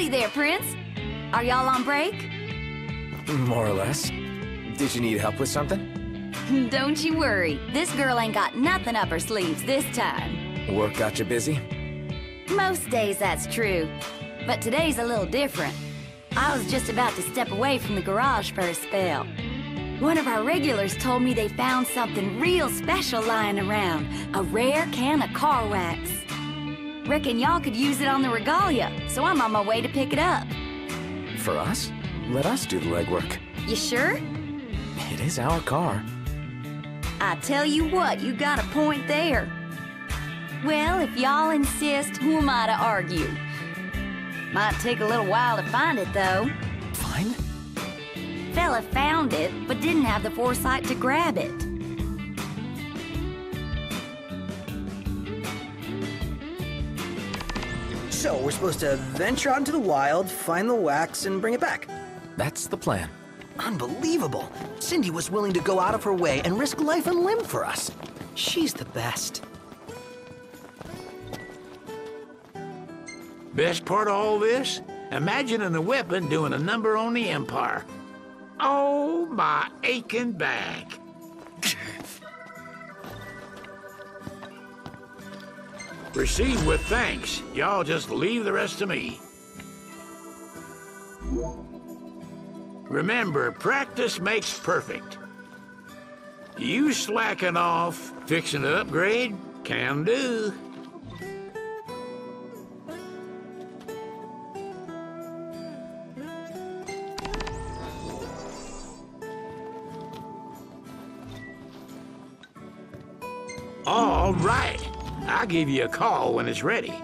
Howdy there, Prince. Are y'all on break? More or less. Did you need help with something? Don't you worry. This girl ain't got nothing up her sleeves this time. Work got you busy? Most days that's true. But today's a little different. I was just about to step away from the garage for a spell. One of our regulars told me they found something real special lying around. A rare can of car wax. Reckon y'all could use it on the regalia, so I'm on my way to pick it up. For us? Let us do the legwork. You sure? It is our car. I tell you what, you got a point there. Well, if y'all insist, who am I to argue? Might take a little while to find it, though. Fine. Fella found it, but didn't have the foresight to grab it. So, we're supposed to venture out into the wild, find the wax, and bring it back. That's the plan. Unbelievable. Cindy was willing to go out of her way and risk life and limb for us. She's the best. Best part of all this? Imagining the weapon doing a number on the Empire. Oh, my aching back. Receive with thanks. Y'all just leave the rest to me. Remember, practice makes perfect. You slacking off, fixing to upgrade, can do. Give you a call when it's ready.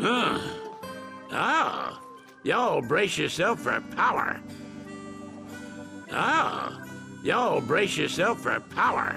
Huh. Ah. Y'all brace yourself for power. Ah. Y'all brace yourself for power.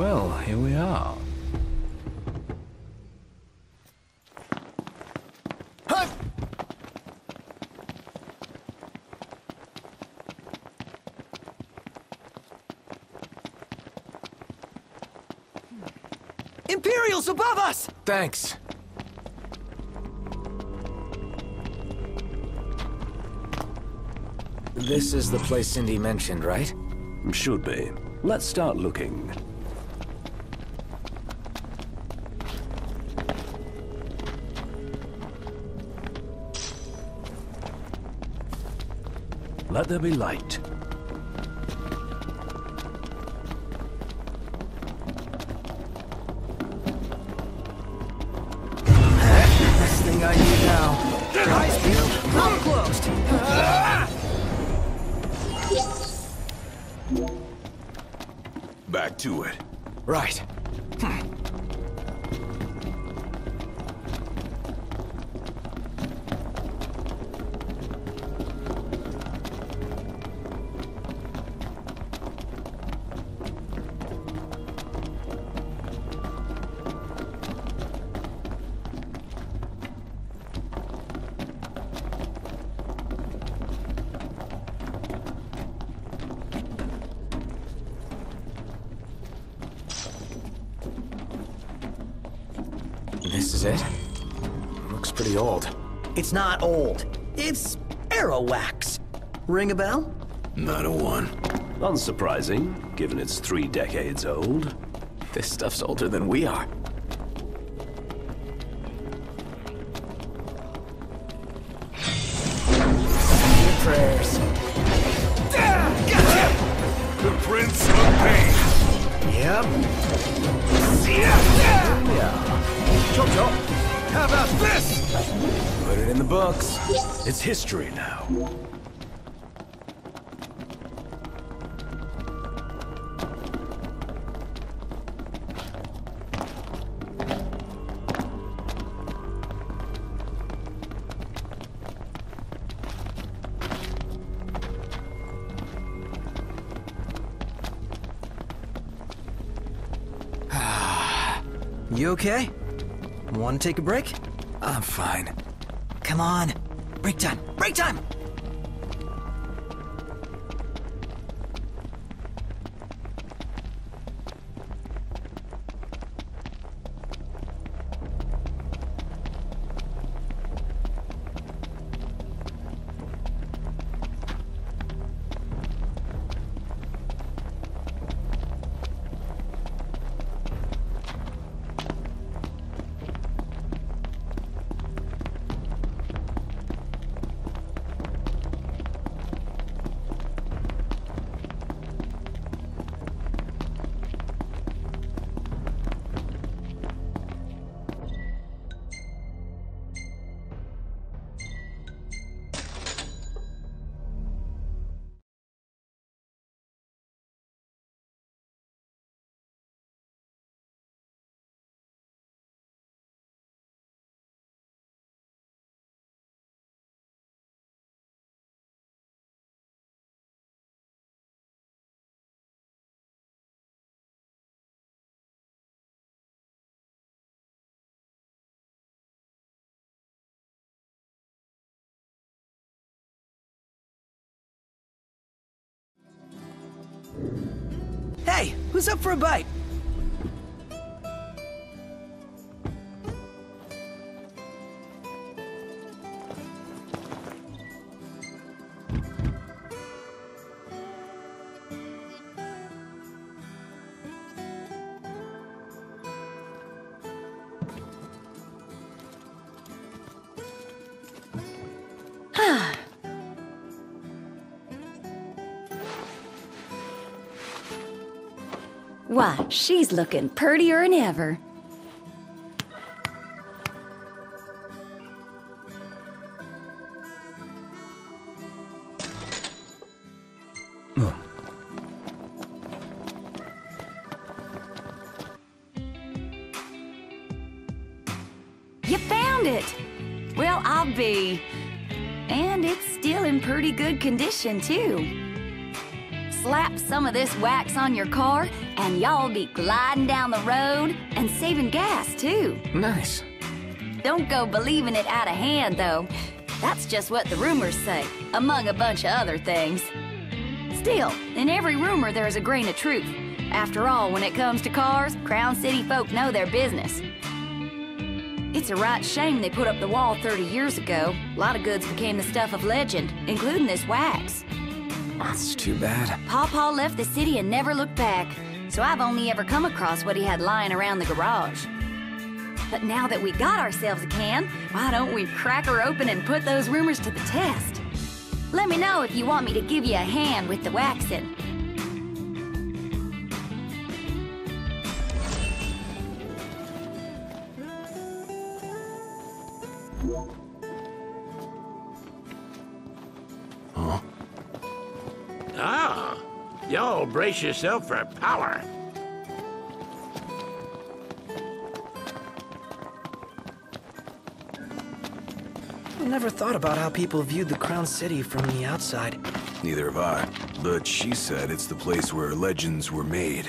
Well, here we are. Imperials above us! Thanks. This is the place Cindy mentioned, right? Should be. Let's start looking. Let there be light. Thing I need now. Eyes peeled, closed. Back to it. Right. This is it? Looks pretty old. It's not old. It's arrow wax. Ring a bell? Not a one. Unsurprising, given it's three decades old. This stuff's older than we are. Books. It's history now. You okay? Want to take a break? I'm fine. Come on. Break time. Break time! Hey, who's up for a bite? Why, she's looking purtier than ever. You found it! Well, I'll be. And it's still in pretty good condition, too. Slap some of this wax on your car, and y'all be gliding down the road and saving gas, too. Nice. Don't go believing it out of hand, though. That's just what the rumors say, among a bunch of other things. Still, in every rumor there's a grain of truth. After all, when it comes to cars, Crown City folk know their business. It's a right shame they put up the wall 30 years ago. A lot of goods became the stuff of legend, including this wax. That's too bad. Pawpaw left the city and never looked back, so I've only ever come across what he had lying around the garage. But now that we got ourselves a can, why don't we crack her open and put those rumors to the test? Let me know if you want me to give you a hand with the waxing. Y'all brace yourself for power. I never thought about how people viewed the Crown City from the outside. Neither have I. But she said it's the place where legends were made.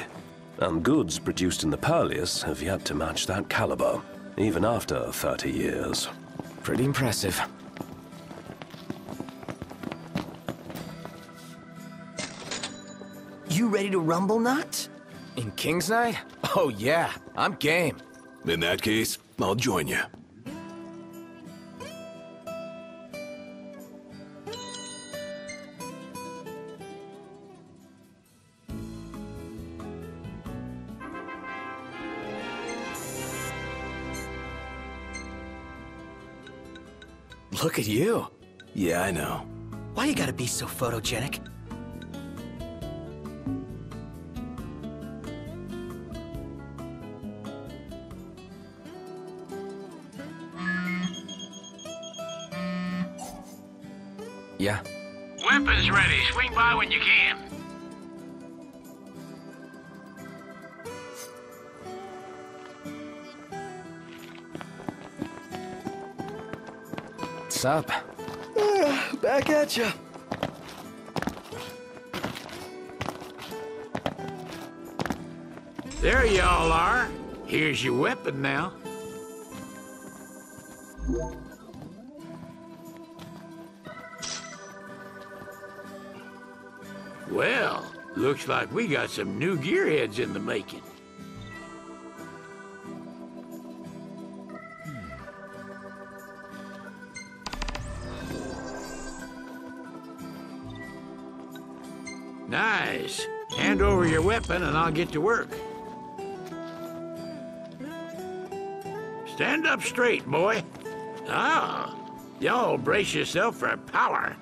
And goods produced in the Perleus have yet to match that caliber, even after 30 years. Pretty impressive. You ready to rumble, Noct? In King's Knight? Oh yeah, I'm game. In that case, I'll join you. Look at you. Yeah, I know. Why you gotta be so photogenic? Yeah. Weapons ready. Swing by when you can. What's up? Back at ya. There you all are. Here's your weapon now. Well, looks like we got some new gearheads in the making. Nice. Hand over your weapon and I'll get to work. Stand up straight, boy. Ah, y'all brace yourself for power.